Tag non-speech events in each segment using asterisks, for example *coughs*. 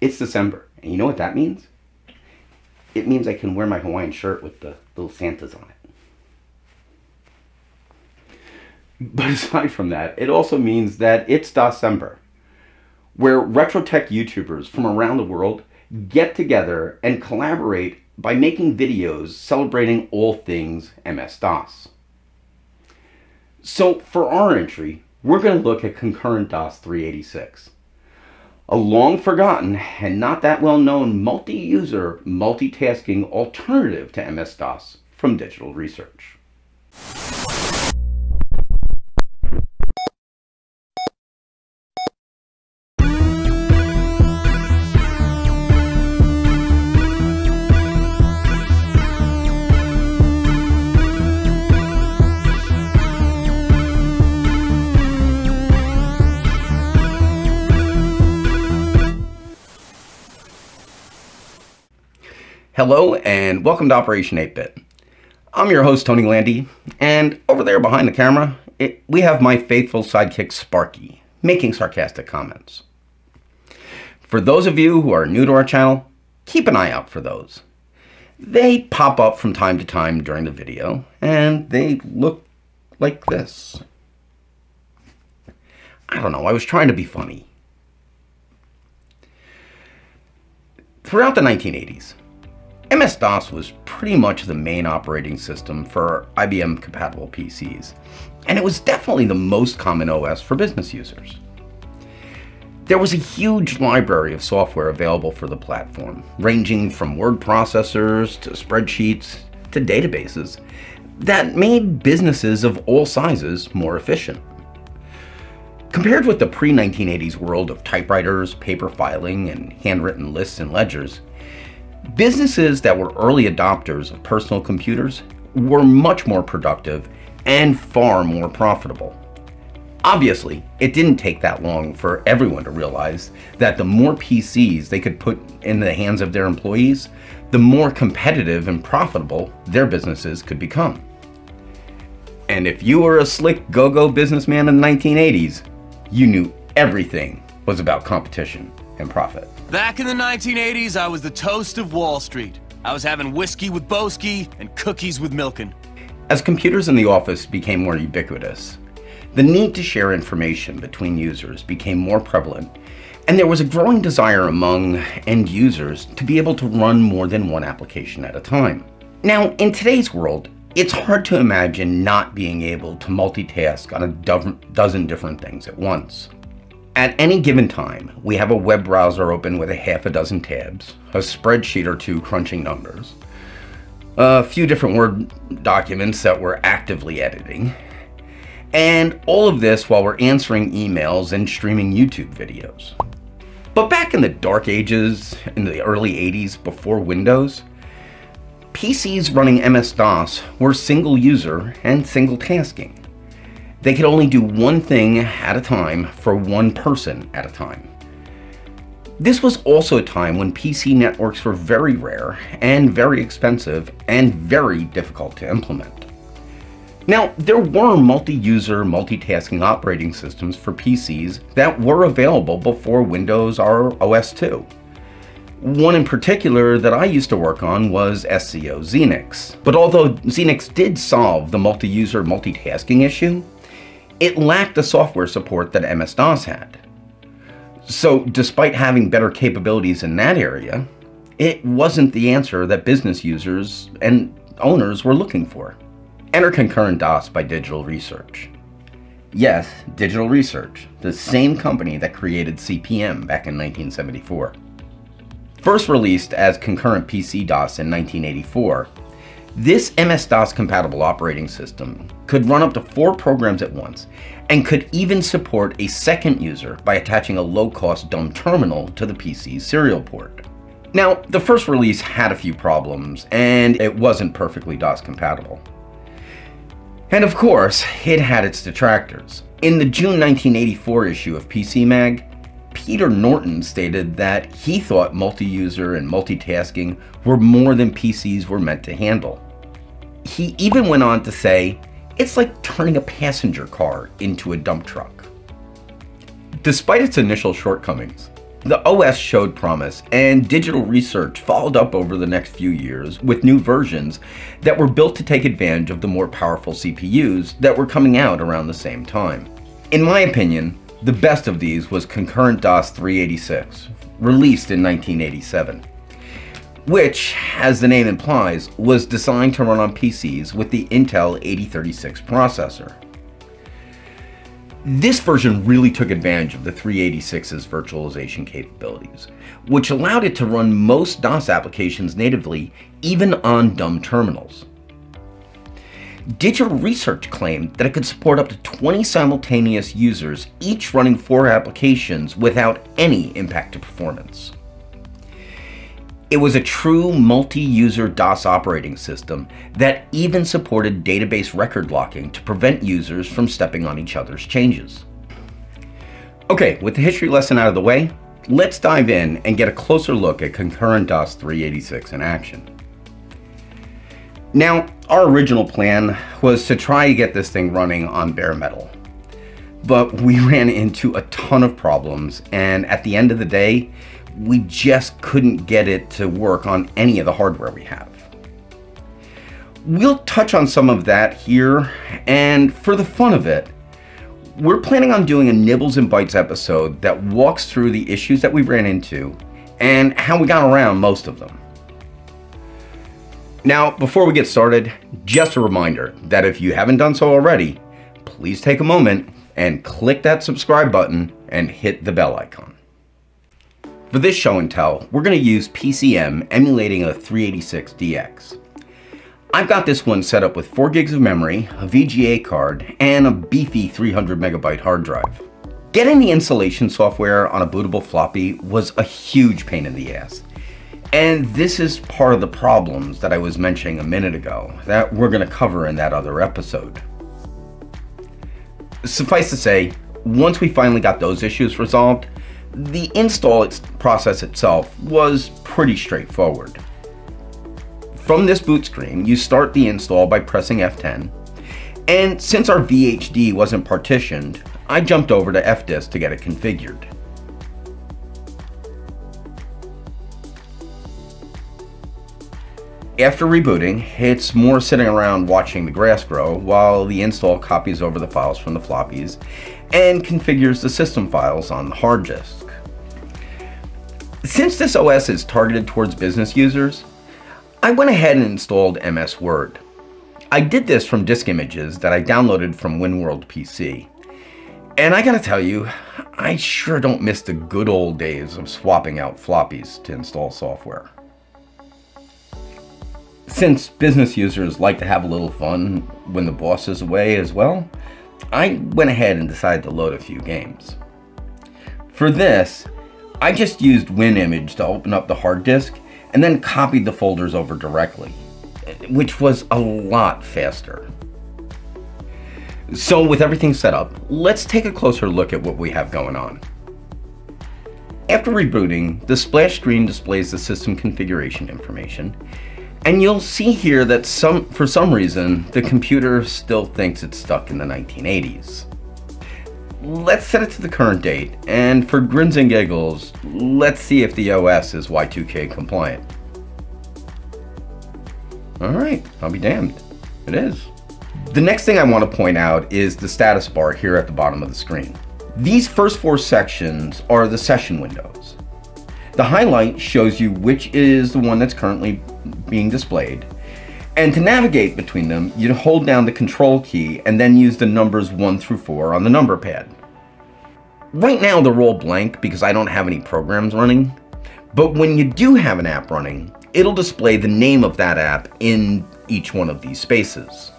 It's December, and you know what that means? It means I can wear my Hawaiian shirt with the little Santas on it. But *laughs* aside from that, it also means that it's DOScember, where retro tech YouTubers from around the world get together and collaborate by making videos celebrating all things MS-DOS. So for our entry, we're going to look at Concurrent DOS 386, a long forgotten and not that well known multi-user multitasking alternative to MS-DOS from Digital Research. Hello and welcome to Operation 8-Bit. I'm your host Tony Landy, and over there behind the camera, it, we have my faithful sidekick Sparky, making sarcastic comments. For those of you who are new to our channel, keep an eye out for those. They pop up from time to time during the video, and they look like this. I don't know, I was trying to be funny. Throughout the 1980s, MS-DOS was pretty much the main operating system for IBM compatible PCs, and it was definitely the most common OS for business users. There was a huge library of software available for the platform, ranging from word processors to spreadsheets to databases, that made businesses of all sizes more efficient. Compared with the pre-1980s world of typewriters, paper filing, and handwritten lists and ledgers, Businesses that were early adopters of personal computers were much more productive and far more profitable. Obviously, it didn't take that long for everyone to realize that the more PCs they could put in the hands of their employees, the more competitive and profitable their businesses could become. And if you were a slick go-go businessman in the 1980s, you knew everything was about competition and profit. Back in the 1980s, I was the toast of Wall Street. I was having whiskey with Boesky and cookies with Milken. As computers in the office became more ubiquitous, the need to share information between users became more prevalent, and there was a growing desire among end users to be able to run more than one application at a time. Now, in today's world, it's hard to imagine not being able to multitask on a dozen different things at once. At any given time, we have a web browser open with a half a dozen tabs, a spreadsheet or two crunching numbers, a few different Word documents that we're actively editing, and all of this while we're answering emails and streaming YouTube videos. But back in the dark ages, in the early 80s before Windows, PCs running MS-DOS were single user and single tasking. They could only do one thing at a time for one person at a time. This was also a time when PC networks were very rare and very expensive and very difficult to implement. Now, there were multi-user multitasking operating systems for PCs that were available before Windows or OS 2. One in particular that I used to work on was SCO Xenix. But although Xenix did solve the multi-user multitasking issue, it lacked the software support that MS-DOS had. So despite having better capabilities in that area, it wasn't the answer that business users and owners were looking for. Enter Concurrent DOS by Digital Research. Yes, Digital Research, the same company that created CP/M back in 1974. First released as Concurrent PC DOS in 1984, this MS-DOS compatible operating system could run up to four programs at once and could even support a second user by attaching a low-cost dumb terminal to the PC's serial port. Now, the first release had a few problems, and it wasn't perfectly DOS compatible. And of course, it had its detractors. In the June 1984 issue of PC Mag, Peter Norton stated that he thought multi-user and multitasking were more than PCs were meant to handle. He even went on to say, it's like turning a passenger car into a dump truck. Despite its initial shortcomings, The OS showed promise, and digital research followed up over the next few years with new versions that were built to take advantage of the more powerful CPUs that were coming out around the same time. In my opinion, the best of these was Concurrent DOS 386, released in 1987 which, as the name implies, was designed to run on PCs with the Intel 80386 processor. This version really took advantage of the 386's virtualization capabilities, which allowed it to run most DOS applications natively, even on dumb terminals. Digital Research claimed that it could support up to 20 simultaneous users, each running four applications without any impact to performance. It was a true multi-user DOS operating system that even supported database record locking to prevent users from stepping on each other's changes. Okay, with the history lesson out of the way, let's dive in and get a closer look at concurrent DOS 386 in action. Now, our original plan was to try to get this thing running on bare metal. But we *laughs* ran into a ton of problems, and at the end of the day, we just couldn't get it to work on any of the hardware we have. We'll touch on some of that here, and for the fun of it, we're planning on doing a Nibbles and Bytes episode that walks through the issues that we ran into and how we got around most of them. Now, before we get started, just a reminder that if you haven't done so already, please take a moment and click that subscribe button and hit the bell icon. For this show and tell, we're going to use PCem emulating a 386DX. I've got this one set up with 4 gigs of memory, a VGA card, and a beefy 300 megabyte hard drive. Getting the installation software on a bootable floppy was a huge pain in the ass. And this is part of the problems that I was mentioning a minute ago that we're going to cover in that other episode. Suffice to say, once we finally got those issues resolved, the install process itself was pretty straightforward. From this boot screen, you start the install by pressing F10, and since our VHD wasn't partitioned, I jumped over to FDisk to get it configured. After rebooting, it's more sitting around watching the grass grow while the install copies over the files from the floppies and configures the system files on the hard disk. Since this OS is targeted towards business users, I went ahead and installed MS Word. I did this from disk images that I downloaded from WinWorld PC. And I gotta tell you, I sure don't miss the good old days of swapping out floppies to install software. Since business users like to have a little fun when the boss is away as well, I went ahead and decided to load a few games. For this, I just used WinImage to open up the hard disk and then copied the folders over directly, which was a lot faster. So with everything set up, let's take a closer look at what we have going on. After rebooting, the splash screen displays the system configuration information, and you'll see here that some, for some reason, the computer still thinks it's stuck in the 1980s. Let's set it to the current date, and for grins and giggles, let's see if the OS is Y2K compliant. Alright, I'll be damned. It is. The next thing I want to point out is the status bar here at the bottom of the screen. These first four sections are the session windows. The highlight shows you which is the one that's currently being displayed. And to navigate between them, you hold down the control key and then use the numbers 1 through 4 on the number pad. Right now they're all blank because I don't have any programs running, but when you do have an app running, it'll display the name of that app in each one of these spaces.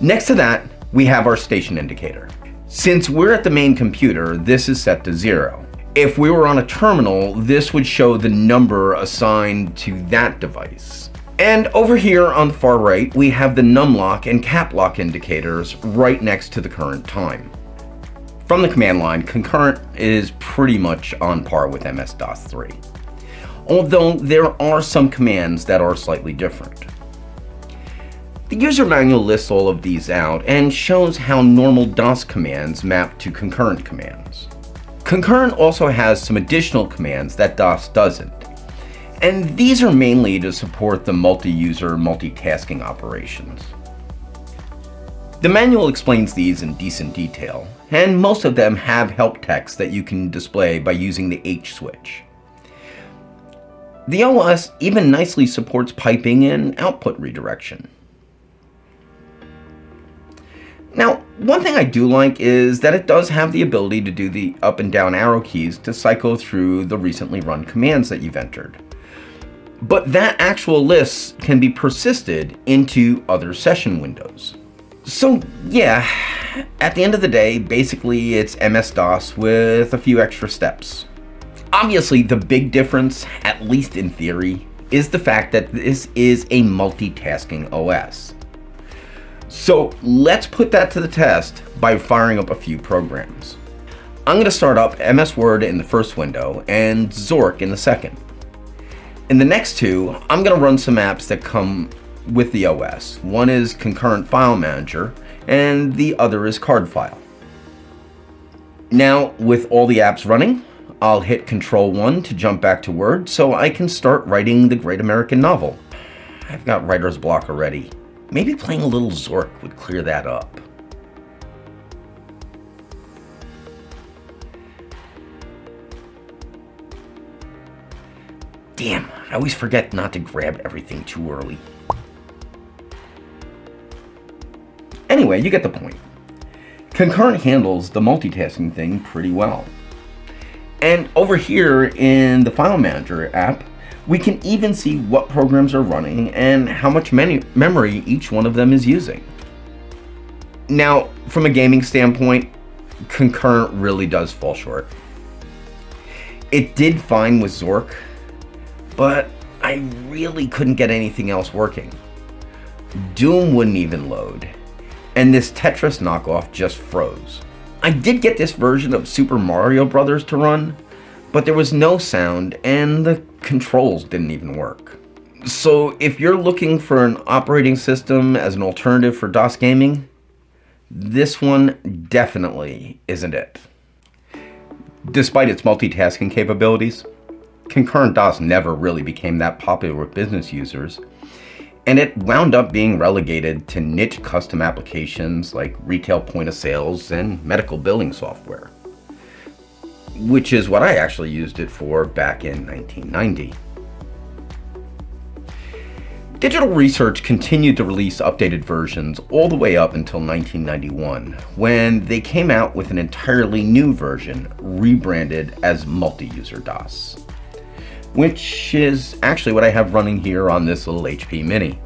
Next to that, we have our station indicator. Since we're at the main computer, this is set to zero. If we were on a terminal, this would show the number assigned to that device. And over here on the far right, we have the numlock and cap lock indicators right next to the current time. From the command line, concurrent is pretty much on par with MS-DOS 3. Although there are some commands that are slightly different. The user manual lists all of these out and shows how normal DOS commands map to concurrent commands. Concurrent also has some additional commands that DOS doesn't. And these are mainly to support the multi-user multitasking operations. The manual explains these in decent detail, and most of them have help text that you can display by using the H switch. The OS even nicely supports piping and output redirection. Now, one thing I do like is that it does have the ability to do the up and down arrow keys to cycle through the recently run commands that you've entered. But that actual list can be persisted into other session windows. So yeah, at the end of the day, basically it's MS-DOS with a few extra steps. Obviously, the big difference, at least in theory, is the fact that this is a multitasking OS. So let's put that to the test by firing up a few programs. I'm going to start up MS Word in the first window and Zork in the second. In the next two, I'm going to run some apps that come with the OS. One is Concurrent File Manager and the other is Card File. Now, with all the apps running, I'll hit Control 1 to jump back to Word so I can start writing the Great American Novel. I've got writer's block already. Maybe playing a little Zork would clear that up. Damn, I always forget not to grab everything too early. Anyway, you get the point. Concurrent handles the multitasking thing pretty well. And over here in the File Manager app, we can even see what programs are running and how much memory each one of them is using. Now, from a gaming standpoint, Concurrent really does fall short. It did fine with Zork, but I really couldn't get anything else working. Doom wouldn't even load, and this Tetris knockoff just froze. I did get this version of Super Mario Brothers to run, but there was no sound and the controls didn't even work. So if you're looking for an operating system as an alternative for DOS gaming, this one definitely isn't it. Despite its multitasking capabilities, concurrent DOS never really became that popular with business users, and it wound up being relegated to niche custom applications like retail point of sales and medical billing software. Which is what I actually used it for back in 1990. Digital Research continued to release updated versions all the way up until 1991, when they came out with an entirely new version rebranded as Multi-User DOS which is actually what I have running here on this little HP Mini.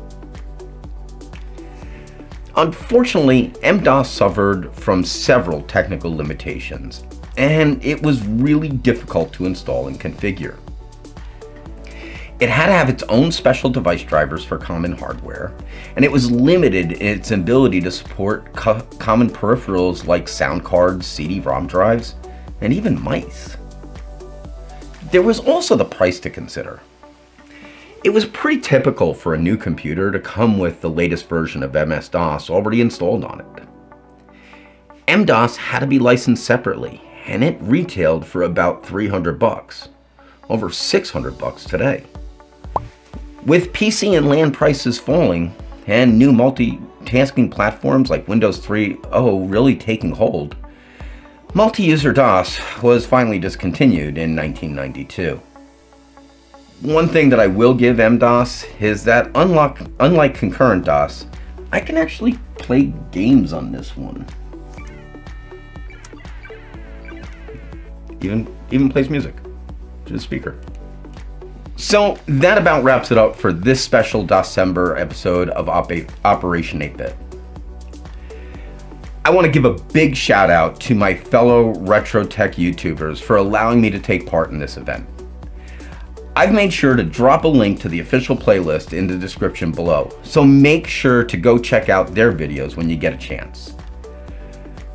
Unfortunately, M-DOS suffered from several technical limitations, and it was really difficult to install and configure. It had to have its own special device drivers for common hardware, and it was limited in its ability to support co common peripherals like sound cards, CD-ROM drives, and even mice. There was also the price to consider. It was pretty typical for a new computer to come with the latest version of MS-DOS already installed on it. M-DOS had to be licensed separately, and it retailed for about 300 bucks, over 600 bucks today. With PC and LAN prices falling, and new multitasking platforms like Windows 3.0 really taking hold, Multi-user DOS was finally discontinued in 1992. One thing that I will give M-DOS is that unlock, unlike concurrent DOS, I can actually play games on this one. Even, even plays music to the speaker. So that about wraps it up for this special December episode of Op Operation 8-Bit. I want to give a big shout out to my fellow retro tech YouTubers for allowing me to take part in this event. I've made sure to drop a link to the official playlist in the description below, so make sure to go check out their videos when you get a chance.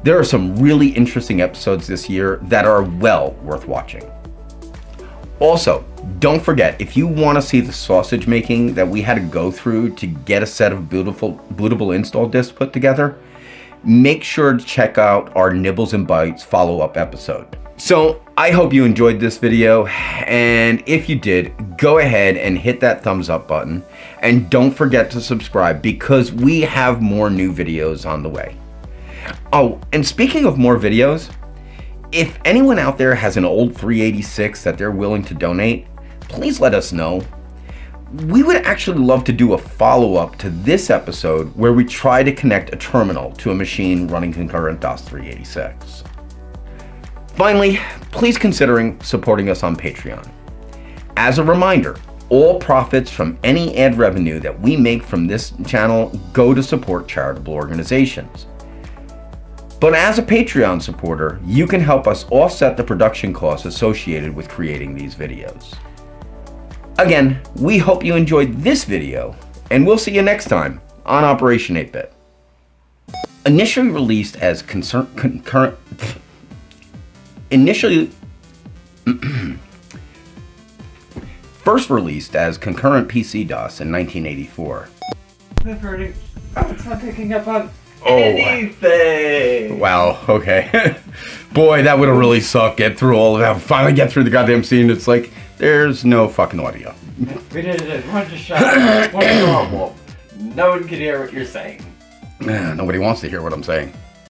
There are some really interesting episodes this year that are well worth watching. Also, don't forget, if you want to see the sausage making that we had to go through to get a set of beautiful bootable install discs put together, make sure to check out our Nibbles and Bytes follow-up episode. So I hope you enjoyed this video and if you did, go ahead and hit that thumbs up button and don't forget to subscribe because we have more new videos on the way. Oh, and speaking of more videos, if anyone out there has an old 386 that they're willing to donate, please let us know. We would actually love to do a follow-up to this episode where we try to connect a terminal to a machine running concurrent DOS 386. Finally, please considering supporting us on Patreon. As a reminder, all profits from any ad revenue that we make from this channel go to support charitable organizations. But as a Patreon supporter, you can help us offset the production costs associated with creating these videos. Again, we hope you enjoyed this video, and we'll see you next time on Operation 8-Bit. Initially released as concern, concurrent *sniffs* initially *clears throat* first released as concurrent PC DOS in 1984. Oh, it's not picking up on Oh. anything. Wow, okay. *laughs* Boy, that would have really sucked. Get through all of that. Finally get through the goddamn scene. It's like, there's no fucking audio. *laughs* We did it. One shot. One *coughs* normal. *coughs* No one can hear what you're saying. Nobody wants to hear what I'm saying.